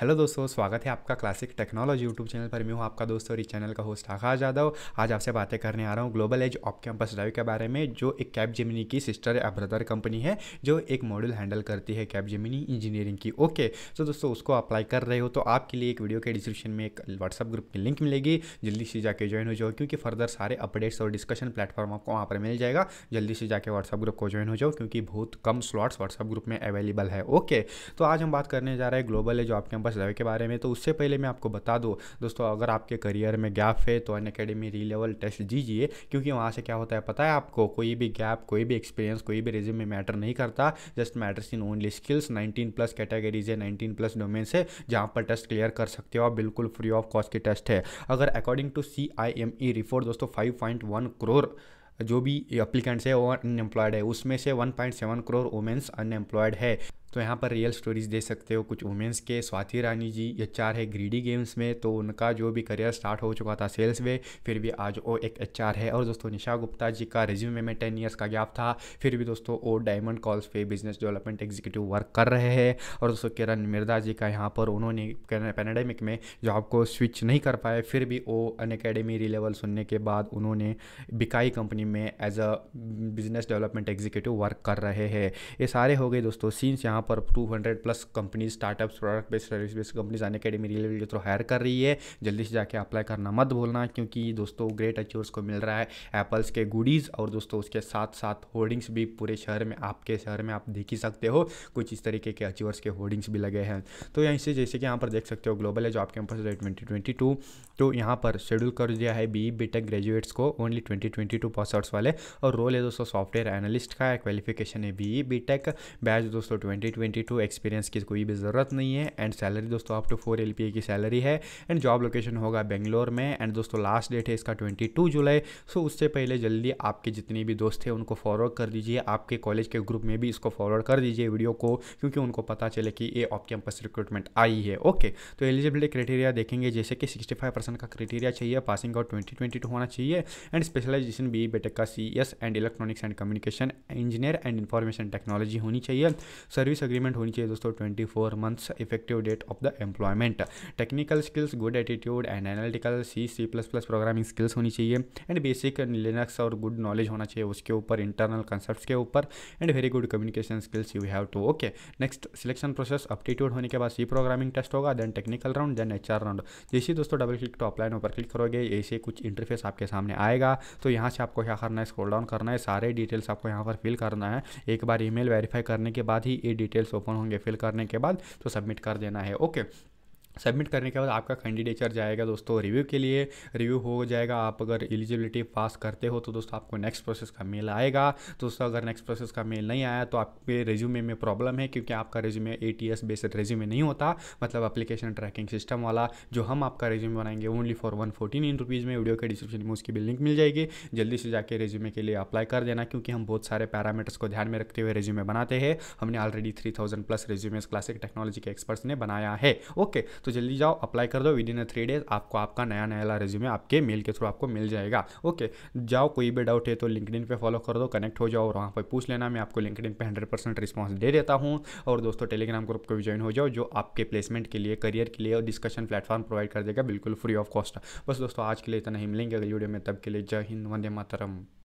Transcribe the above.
Hello दोस्तों, स्वागत है आपका क्लासिक टेक्नोलॉजी यूट्यूब चैनल पर। मैं हूँ आपका दोस्त और इस चैनल का होस्ट आकाश यादव आज आपसे बातें करने आ रहा हूँ global edge of campus drive के बारे में, जो एक कैब जेमिनी की सिस्टर या ब्रदर कंपनी है, जो एक मॉड्यूल हैंडल करती है कैब जेमिनी इंजीनियरिंग की। ओके तो दोस्तों, उसको अप्लाई कर रहे हो तो आपके लिए एक वीडियो के डिस्क्रिप्शन में एक व्हाट्सअप ग्रुप की लिंक मिलेगी। जल्दी से जाकर ज्वाइन हो जाओ, क्योंकि फर्दर सारे अपडेट्स और डिस्कशन प्लेटफॉर्म आपको वहाँ पर मिल जाएगा। जल्दी से जाकर व्हाट्सअप ग्रुप को ज्वाइन हो जाओ, क्योंकि बहुत कम स्लॉट्स व्हाट्सअप ग्रुप में अवेलेबल है। ओके तो आज हम बात करने जा रहे हैं global edge of campus drive के बारे में तो उससे पहले मैं आपको बता दूँ, दोस्तों, अगर आपके करियर में गैप है तो Unacademy Relevel test दीजिए, क्योंकि वहाँ से क्या होता है, पता है आपको, कोई भी गैप, कोई भी एक्सपीरियंस कोई भी रिज्यूम में मैटर नहीं करता just matters in only skills 19 plus categories है 19 प्लस डोमेन्स है, जहाँ पर टेस्ट क्लियर कर सकते हो आप, बिल्कुल फ्री ऑफ़ कॉस्ट की टेस्ट है। अगर according to C I M E report दोस्तों फाइव पॉइंट वन करोड़ जो भी अप्लीकेंट्स है, वो अनएम्प्लॉयड है, उसमें से 1.7 करोड़ वुमेंस अनएम्प्लॉयड है। तो यहाँ पर रियल स्टोरीज दे सकते हो। कुछ वुमेंस के, स्वाति रानी जी एच आर है ग्रीडी गेम्स में तो उनका जो भी करियर स्टार्ट हो चुका था सेल्स में, फिर भी आज वो एक एच आर है। और दोस्तों, निशा गुप्ता जी का रिज्यूमे में टेन ईयर्स का गैप था। फिर भी दोस्तों, वो डायमंड कॉल्स पे बिज़नेस डेवलपमेंट एग्जीक्यूटिव वर्क कर रहे हैं। और दोस्तों, किरण मिर्दा जी का यहाँ पर उन्होंने पैनाडेमिक में जॉब को स्विच नहीं कर पाए। फिर भी वो अन अकेडमी री लेवल सुनने के बाद उन्होंने बिकाई कंपनी में as a business development executive work कर रहे हैं। ये सारे हो गए दोस्तों सीन्स यहाँ यहाँ पर 200 plus companies startups product based service based companies Unacademy Relevel के थ्रू हायर कर रही है। जल्दी से जाके अप्लाई करना मत भूलना क्योंकि दोस्तों ग्रेट अचीवर्स को मिल रहा है। एप्पल्स के गुडीज़ और दोस्तों उसके साथ साथ होर्डिंग्स भी पूरे शहर में, आपके शहर में आप देख ही सकते हो। कुछ इस तरीके के अचीवर्स के होर्डिंग्स भी लगे हैं। तो यहीं से जैसे कि यहाँ पर देख सकते हो ग्लोबल है job campus twenty twenty two तो यहाँ पर शेड्यूल कर दिया है बी बी टेक ग्रेजुएट्स को only twenty twenty two pass outs वाले। और रोल है दोस्तों सॉफ्टवेयर एनालिस्ट का क्वालिफिकेशन है बी बी टेक बैच दोस्तों twenty twenty two experience experience की कोई भी ज़रूरत नहीं है। एंड सैलरी दोस्तों अप टू फोर एल की सैलरी है। एंड जॉब लोकेशन होगा बेंगलोर में। एंड दोस्तों लास्ट डेट है इसका ट्वेंटी टू जुलाई। सो उससे पहले जल्दी आपके जितने भी दोस्त हैं, उनको फॉरवर्ड कर दीजिए। आपके कॉलेज के ग्रुप में भी इसको फॉरवर्ड कर दीजिए वीडियो को, क्योंकि उनको पता चले कि ये ऑफ़ कैंपस रिक्रूटमेंट आई है। ओके तो एलिजिबिलिटी क्राइटेरिया देखेंगे। जैसे कि सिक्सटी फाइव परसेंट का क्राइटेरिया चाहिए। Passing out twenty twenty two होना चाहिए। एंड स्पेशलाइजेशन बी बेटेक का C S and electronics and communication engineer and information technology होनी चाहिए। सर्विस अग्रीमेंट होनी चाहिए दोस्तों twenty four months effective date of the employment. Technical skills, good attitude and analytical c c plus plus programming skills होनी चाहिए. And basic Linux और good knowledge होना चाहिए उसके ऊपर इंटरनल कंसेप्ट के ऊपर. And very good communication skills you have to okay next selection process aptitude होने के बाद सी प्रोग्रामिंग टेस्ट होगा then technical round then HR round जैसे दोस्तों डबल क्लिक टू अप्लाई ऊपर क्लिक करोगे, ऐसे कुछ इंटरफेस आपके सामने आएगा। तो यहाँ से आपको क्या करना है स्क्रॉल डाउन करना है, सारे डिटेल्स आपको यहाँ पर फिल करना है। एक बार ईमेल वेरीफाई करने के बाद ही ये डिटेल्स ओपन होंगे फिल करने के बाद तो सबमिट कर देना है। ओके सबमिट करने के बाद आपका कैंडिडेचर जाएगा दोस्तों रिव्यू के लिए। रिव्यू हो जाएगा, आप अगर एलिजिबिलिटी पास करते हो तो दोस्तों आपको नेक्स्ट प्रोसेस का मेल आएगा। दोस्तों, अगर नेक्स्ट प्रोसेस का मेल नहीं आया तो आपके रिज्यूमे में प्रॉब्लम है क्योंकि आपका resume A T S based resume नहीं होता। मतलब अप्लीकेशन ट्रैकिंग सिस्टम वाला, जो हम आपका रिज्यूमे बनाएँगे only for one fourteen in rupees में। वीडियो के डिस्क्रिप्शन में उसकी भी लिंक मिल जाएगी। जल्दी से जाके रिज्यूमे के लिए अप्लाई कर देना क्योंकि हम बहुत सारे पैरामीटर्स को ध्यान में रखते हुए रिज्यूमे बनाते हैं। हमने already three thousand plus resumes classic technology के एक्सपर्ट्स ने बनाया है। ओके तो जल्दी जाओ अप्लाई कर दो within a three days आपको आपका नया नया रेज्यूमे आपके मेल के थ्रू आपको मिल जाएगा। ओके जाओ, कोई भी डाउट है तो लिंकडिन पे फॉलो कर दो कनेक्ट हो जाओ और वहाँ पर पूछ लेना। मैं आपको लिंकडिन पे हंड्रेड परसेंट रिस्पॉन्स दे देता हूँ। और दोस्तों टेलीग्राम ग्रुप को भी ज्वाइन हो जाओ, जो आपके प्लेसमेंट के लिए करियर के लिए और डिस्कशन प्लेटफॉर्म प्रोवाइड कर देगा, बिल्कुल फ्री ऑफ़ कॉस्ट बस दोस्तों, आज के लिए इतना ही। मिलेंगे अगली वीडियो में, तब के लिए जय हिंद, वंदे मातरम।